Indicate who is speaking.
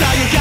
Speaker 1: die, you